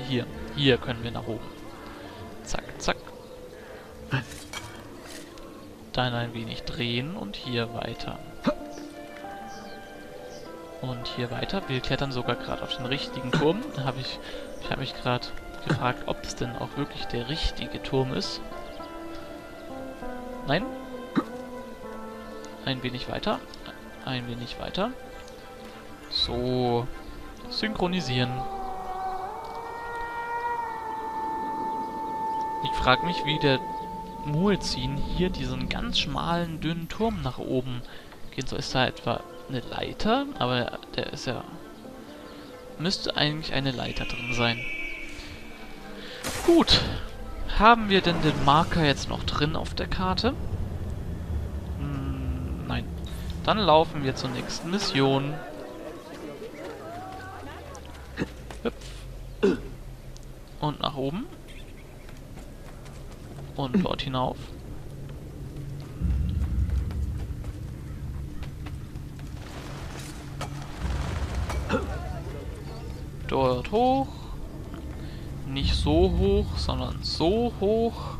hier. Hier können wir nach oben. Zack, zack. Dann ein wenig drehen und hier weiter. Und hier weiter. Wir klettern sogar gerade auf den richtigen Turm. Da habe ich, ich habe mich gerade gefragt, ob es denn auch wirklich der richtige Turm ist. Nein. Ein wenig weiter. Ein wenig weiter. So. Synchronisieren. Ich frage mich, wie der Muezzin hier diesen ganz schmalen, dünnen Turm nach oben gehen soll. Ist da etwa eine Leiter? Aber der ist ja... Müsste eigentlich eine Leiter drin sein. Gut. Haben wir denn den Marker jetzt noch drin auf der Karte? Hm, nein. Dann laufen wir zur nächsten Mission. Hüpf. Und nach oben. Und dort hinauf. Dort hoch. Nicht so hoch, sondern so hoch.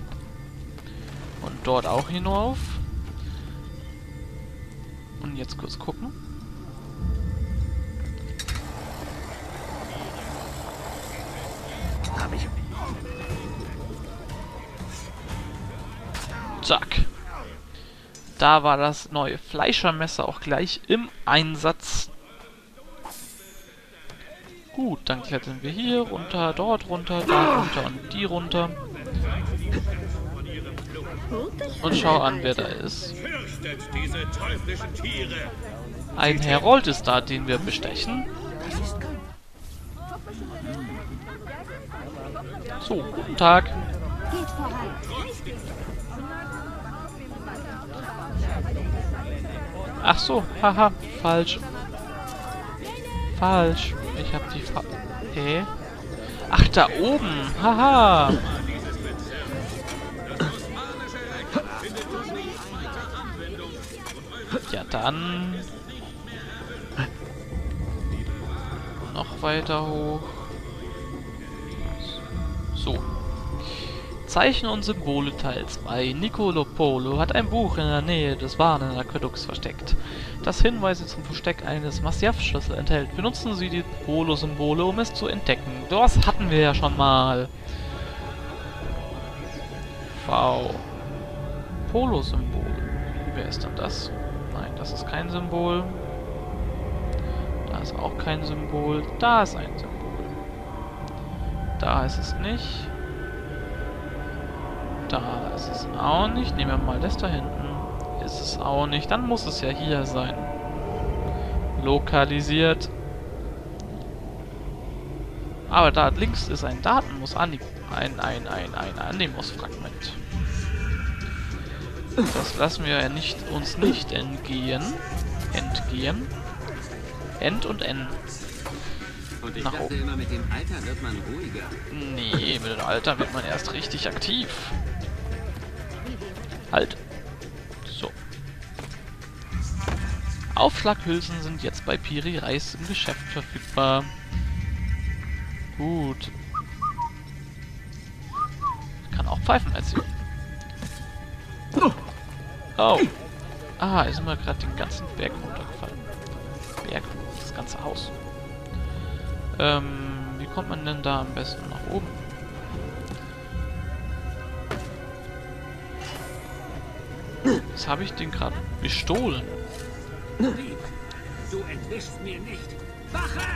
Und dort auch hinauf. Und jetzt kurz gucken. Zack. Da war das neue Fleischermesser auch gleich im Einsatz. Gut, dann klettern wir hier runter, dort runter, da runter und die runter. Und schau an, wer da ist. Ein Herold ist da, den wir bestechen. So, guten Tag. Geht voran. Ach so, haha, falsch. Falsch. Ich hab die Fa... Hä? Ach, da oben. Haha. Ja, dann... Noch weiter hoch. So. Zeichen und Symbole Teil 2. Nicolo Polo hat ein Buch in der Nähe des Warnen-Aquädukts versteckt, das Hinweise zum Versteck eines Masyaf-Schlüssel enthält. Benutzen Sie die Polo-Symbole, um es zu entdecken. Das hatten wir ja schon mal. V. Polo-Symbol. Wer ist denn das? Nein, das ist kein Symbol. Da ist auch kein Symbol. Da ist ein Symbol. Da ist es nicht. Da ist es auch nicht. Nehmen wir mal das da hinten. Ist es auch nicht. Dann muss es ja hier sein. Lokalisiert. Aber da links ist ein Datenmus ein, ein, ein, ein Animus-Fragment. Das lassen wir ja nicht, uns nicht entgehen. Entgehen. End und N. Und ich Nach dachte oben. immer, mit dem Alter wird man ruhiger. Nee, mit dem Alter wird man erst richtig aktiv. Halt. So. Aufschlaghülsen sind jetzt bei Piri Reis im Geschäft verfügbar. Gut. Ich kann auch Pfeifen erzielen. Oh. Ah, ist mir gerade den ganzen Berg runtergefallen. Berg, das ganze Haus. Ähm, wie kommt man denn da am besten Was habe ich den gerade bestohlen? Du entwischst mir nicht! Wache!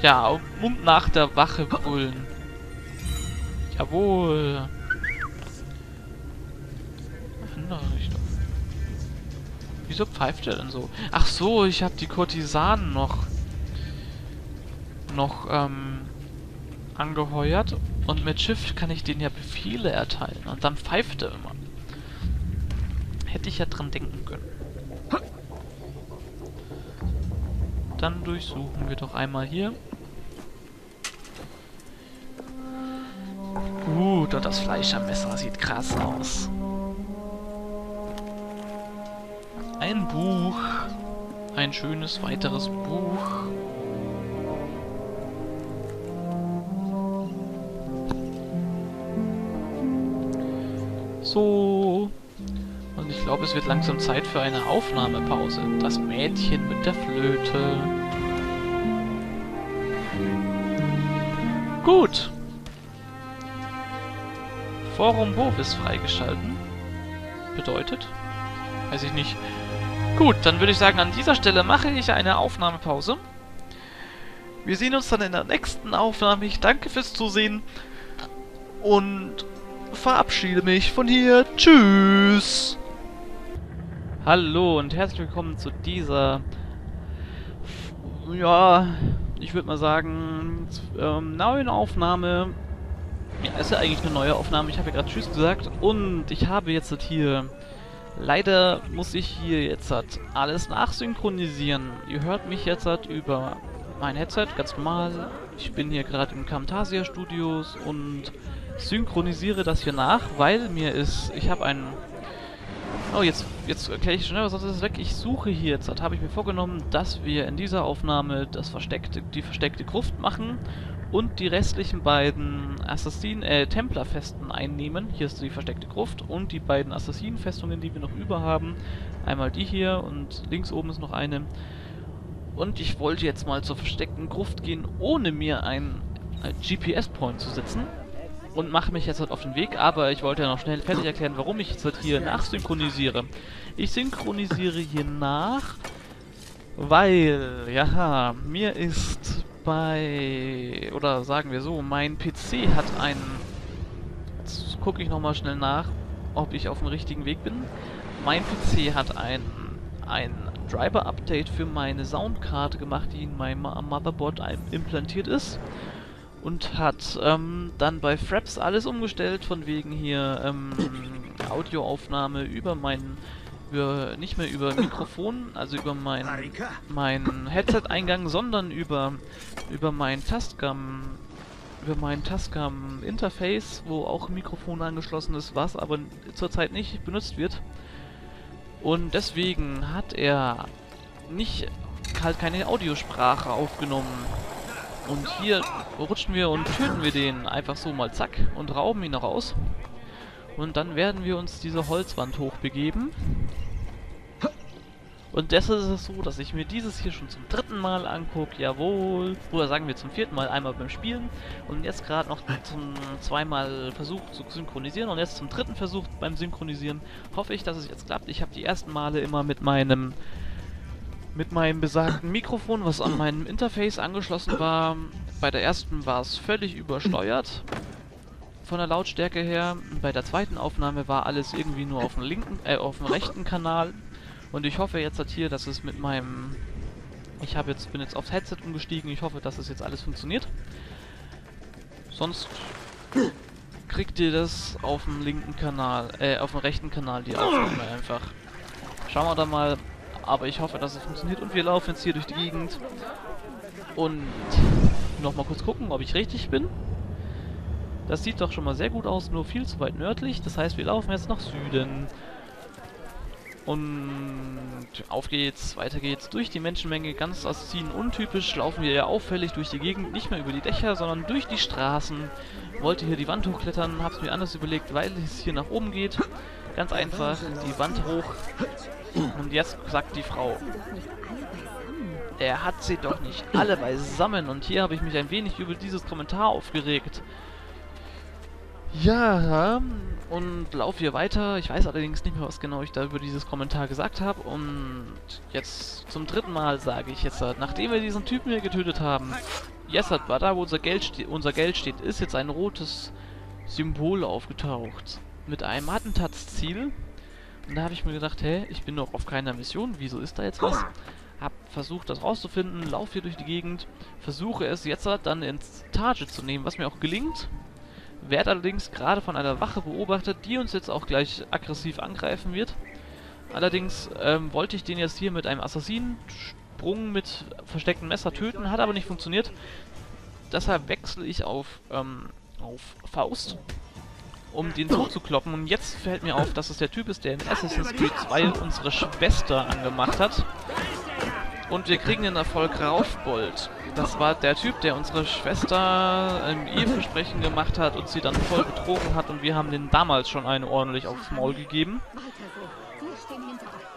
Ja, und nach der Wache brüllen. Jawohl. Andere Richtung. Wieso pfeift er denn so? Ach so, ich habe die Kurtisanen noch noch ähm, angeheuert und mit Shift kann ich denen ja Befehle erteilen und dann pfeift er immer. Hätte ich ja dran denken können. Dann durchsuchen wir doch einmal hier. Uh, dort das Fleisch am Messer sieht krass aus. Ein Buch. Ein schönes weiteres Buch. So. Und ich glaube, es wird langsam Zeit für eine Aufnahmepause. Das Mädchen mit der Flöte. Gut. Forum Bovis freigeschalten. Bedeutet? Weiß ich nicht. Gut, dann würde ich sagen, an dieser Stelle mache ich eine Aufnahmepause. Wir sehen uns dann in der nächsten Aufnahme. Ich danke fürs Zusehen und verabschiede mich von hier. Tschüss. Hallo und herzlich willkommen zu dieser, ja, ich würde mal sagen, ähm, neuen Aufnahme. Ja, ist ja eigentlich eine neue Aufnahme. Ich habe ja gerade Tschüss gesagt und ich habe jetzt hier Leider muss ich hier jetzt alles nachsynchronisieren. Ihr hört mich jetzt über mein Headset, ganz normal. Ich bin hier gerade im Camtasia Studios und synchronisiere das hier nach, weil mir ist, ich habe einen Oh, jetzt, jetzt erkläre ich schnell, sonst ist es weg. Ich suche hier jetzt, habe ich mir vorgenommen, dass wir in dieser Aufnahme das versteckte, die versteckte Gruft machen und die restlichen beiden Assassin, äh, Templerfesten einnehmen. Hier ist die versteckte Gruft und die beiden Assassinenfestungen, die wir noch über haben. Einmal die hier und links oben ist noch eine. Und ich wollte jetzt mal zur versteckten Gruft gehen, ohne mir einen GPS-Point zu setzen. Und mache mich jetzt halt auf den Weg, aber ich wollte ja noch schnell fertig erklären, warum ich jetzt halt hier nachsynchronisiere. Ich synchronisiere hier nach, weil, ja, mir ist bei, oder sagen wir so, mein PC hat einen, jetzt gucke ich nochmal schnell nach, ob ich auf dem richtigen Weg bin. Mein PC hat ein, ein Driver-Update für meine Soundkarte gemacht, die in meinem Motherboard implantiert ist. Und hat ähm, dann bei Fraps alles umgestellt, von wegen hier ähm, Audioaufnahme über meinen über, nicht mehr über Mikrofon, also über mein, mein Headset-Eingang, sondern über, über mein Tascam über mein Tascam Interface, wo auch ein Mikrofon angeschlossen ist, was aber zurzeit nicht benutzt wird. Und deswegen hat er nicht halt keine Audiosprache aufgenommen. Und hier rutschen wir und töten wir den einfach so mal zack und rauben ihn raus. Und dann werden wir uns diese Holzwand hochbegeben. Und deshalb ist es so, dass ich mir dieses hier schon zum dritten Mal angucke, jawohl. Oder sagen wir zum vierten Mal, einmal beim Spielen. Und jetzt gerade noch zum zweimal Versuch zu synchronisieren. Und jetzt zum dritten Versuch beim Synchronisieren hoffe ich, dass es jetzt klappt. Ich habe die ersten Male immer mit meinem mit meinem besagten Mikrofon, was an meinem Interface angeschlossen war. Bei der ersten war es völlig übersteuert von der Lautstärke her. Bei der zweiten Aufnahme war alles irgendwie nur auf dem linken, äh, auf dem rechten Kanal. Und ich hoffe jetzt halt hier, dass es mit meinem... Ich habe jetzt, bin jetzt aufs Headset umgestiegen. Ich hoffe, dass es jetzt alles funktioniert. Sonst kriegt ihr das auf dem linken Kanal, äh, auf dem rechten Kanal, die Aufnahme einfach. Schauen wir da mal. Aber ich hoffe, dass es funktioniert. Und wir laufen jetzt hier durch die Gegend. Und nochmal kurz gucken, ob ich richtig bin. Das sieht doch schon mal sehr gut aus, nur viel zu weit nördlich. Das heißt, wir laufen jetzt nach Süden. Und auf geht's, weiter geht's. Durch die Menschenmenge, ganz Assassinen untypisch, laufen wir ja auffällig durch die Gegend. Nicht mehr über die Dächer, sondern durch die Straßen. Wollte hier die Wand hochklettern, hab's mir anders überlegt, weil es hier nach oben geht. Ganz einfach, die Wand hoch. Und jetzt sagt die Frau, er hat sie doch nicht alle beisammen. Und hier habe ich mich ein wenig über dieses Kommentar aufgeregt. Ja, und laufe hier weiter. Ich weiß allerdings nicht mehr, was genau ich da über dieses Kommentar gesagt habe. Und jetzt zum dritten Mal sage ich jetzt, nachdem wir diesen Typen hier getötet haben, jetzt war da, wo unser Geld, unser Geld steht, ist jetzt ein rotes Symbol aufgetaucht. Mit einem Attentatsziel. Und da habe ich mir gedacht, hä, ich bin doch auf keiner Mission, wieso ist da jetzt was? Hab versucht, das rauszufinden, laufe hier durch die Gegend, versuche es jetzt dann ins Target zu nehmen, was mir auch gelingt. Werd allerdings gerade von einer Wache beobachtet, die uns jetzt auch gleich aggressiv angreifen wird. Allerdings ähm, wollte ich den jetzt hier mit einem Assassinensprung mit verstecktem Messer töten, hat aber nicht funktioniert. Deshalb wechsle ich auf, ähm, auf Faust, um den zuzukloppen. Und jetzt fällt mir auf, dass es der Typ ist, der in Assassin's Creed 2 unsere Schwester angemacht hat. Und wir kriegen den Erfolg Raufbold. Das war der Typ, der unsere Schwester ein Eheversprechen gemacht hat und sie dann voll betrogen hat und wir haben den damals schon eine ordentlich aufs Maul gegeben.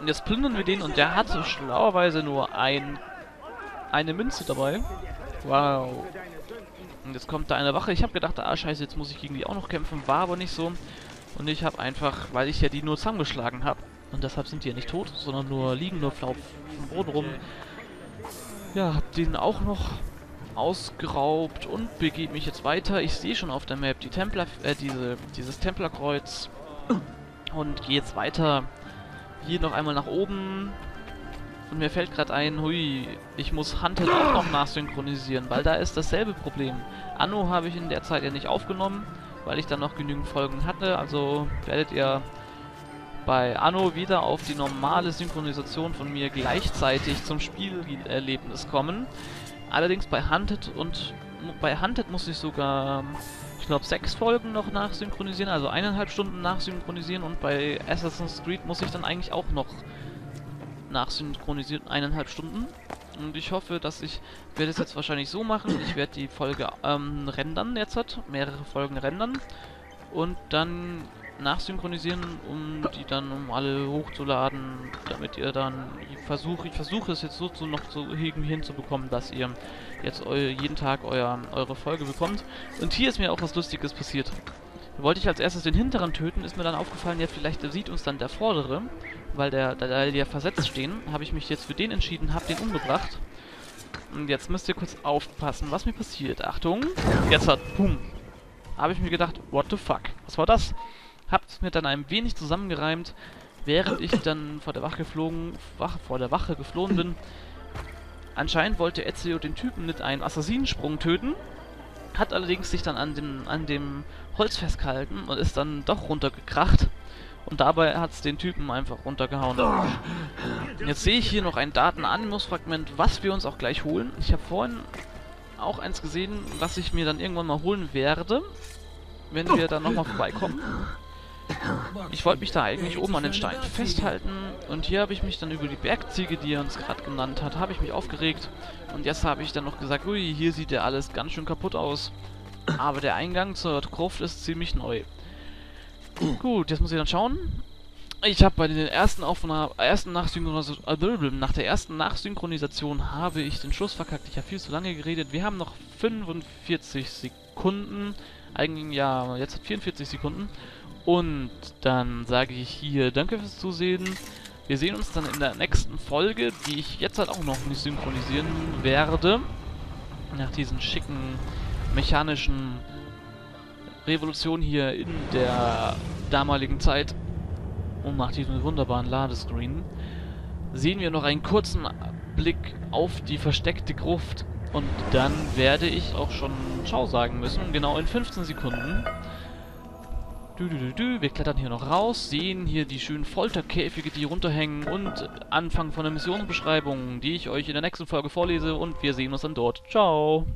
Und jetzt plündern wir den und der hatte schlauerweise nur ein, eine Münze dabei. Wow. Und jetzt kommt da eine Wache. Ich habe gedacht, ah scheiße, jetzt muss ich gegen die auch noch kämpfen. War aber nicht so. Und ich habe einfach, weil ich ja die nur zusammengeschlagen habe, und deshalb sind die ja nicht tot, sondern nur liegen nur auf dem Boden rum. Ja, hab den auch noch ausgeraubt und begebe mich jetzt weiter. Ich sehe schon auf der Map die Templer, äh, diese, dieses Templerkreuz und gehe jetzt weiter. Hier noch einmal nach oben. Und mir fällt gerade ein, hui, ich muss Hunted auch noch nachsynchronisieren, weil da ist dasselbe Problem. Anno habe ich in der Zeit ja nicht aufgenommen, weil ich dann noch genügend Folgen hatte, also werdet ihr bei Anno wieder auf die normale Synchronisation von mir gleichzeitig zum Spielerlebnis kommen. Allerdings bei Hunted und bei Hunted muss ich sogar, ich glaube, sechs Folgen noch nachsynchronisieren, also eineinhalb Stunden nachsynchronisieren und bei Assassin's Creed muss ich dann eigentlich auch noch nachsynchronisieren, eineinhalb Stunden. Und ich hoffe, dass ich, werde es jetzt wahrscheinlich so machen, ich werde die Folge ähm, rendern jetzt, mehrere Folgen rendern und dann nachsynchronisieren, um die dann um alle hochzuladen, damit ihr dann ich versuche ich versuche es jetzt so zu noch irgendwie hinzubekommen, dass ihr jetzt eu, jeden Tag euer, eure Folge bekommt. Und hier ist mir auch was Lustiges passiert. Wollte ich als erstes den hinteren töten, ist mir dann aufgefallen, ja vielleicht sieht uns dann der vordere, weil der da, die ja versetzt stehen, habe ich mich jetzt für den entschieden, habe den umgebracht. Und jetzt müsst ihr kurz aufpassen, was mir passiert. Achtung, jetzt hat, pum, habe ich mir gedacht, what the fuck, was war das? Hab's mir dann ein wenig zusammengereimt, während ich dann vor der Wache geflogen, Wache, vor der Wache geflohen bin. Anscheinend wollte Ezio den Typen mit einem Assassinensprung töten, hat allerdings sich dann an dem, an dem Holz festgehalten und ist dann doch runtergekracht. Und dabei hat es den Typen einfach runtergehauen. Jetzt sehe ich hier noch ein Daten-Animus-Fragment, was wir uns auch gleich holen. Ich habe vorhin auch eins gesehen, was ich mir dann irgendwann mal holen werde, wenn wir dann nochmal vorbeikommen. Ich wollte mich da eigentlich oben an den Stein festhalten und hier habe ich mich dann über die Bergziege, die er uns gerade genannt hat, habe ich mich aufgeregt und jetzt habe ich dann noch gesagt, ui, hier sieht ja alles ganz schön kaputt aus. Aber der Eingang zur Gruft ist ziemlich neu. Gut, jetzt muss ich dann schauen. Ich habe bei den ersten Aufnahmen, ersten Nachsynchronisation, äh, nach der ersten Nachsynchronisation habe ich den Schluss verkackt. Ich habe viel zu lange geredet. Wir haben noch 45 Sekunden. Eigentlich, ja, jetzt hat 44 Sekunden. Und dann sage ich hier Danke fürs Zusehen. Wir sehen uns dann in der nächsten Folge, die ich jetzt halt auch noch nicht synchronisieren werde. Nach diesen schicken mechanischen Revolutionen hier in der damaligen Zeit und nach diesem wunderbaren Ladescreen sehen wir noch einen kurzen Blick auf die versteckte Gruft und dann werde ich auch schon Ciao sagen müssen, genau in 15 Sekunden. Du, du, du. Wir klettern hier noch raus, sehen hier die schönen Folterkäfige, die runterhängen und Anfang von der Missionsbeschreibung, die ich euch in der nächsten Folge vorlese und wir sehen uns dann dort. Ciao!